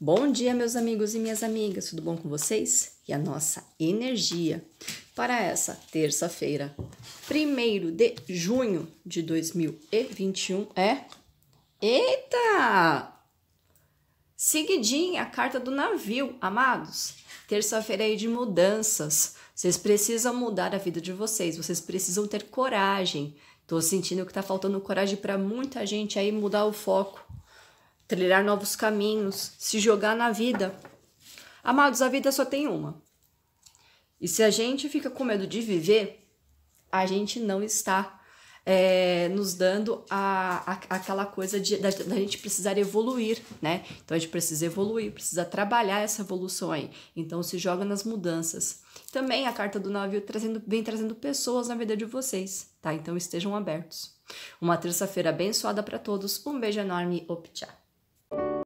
Bom dia, meus amigos e minhas amigas, tudo bom com vocês? E a nossa energia para essa terça-feira, 1 de junho de 2021 é. Eita! Seguidinha, a carta do navio, amados. Terça-feira aí de mudanças. Vocês precisam mudar a vida de vocês, vocês precisam ter coragem. Tô sentindo que tá faltando coragem para muita gente aí mudar o foco trilhar novos caminhos, se jogar na vida. Amados, a vida só tem uma. E se a gente fica com medo de viver, a gente não está é, nos dando a, a, aquela coisa de da, da, gente precisar evoluir, né? Então a gente precisa evoluir, precisa trabalhar essa evolução aí. Então se joga nas mudanças. Também a carta do navio trazendo, vem trazendo pessoas na vida de vocês, tá? Então estejam abertos. Uma terça-feira abençoada para todos. Um beijo enorme. Optcha.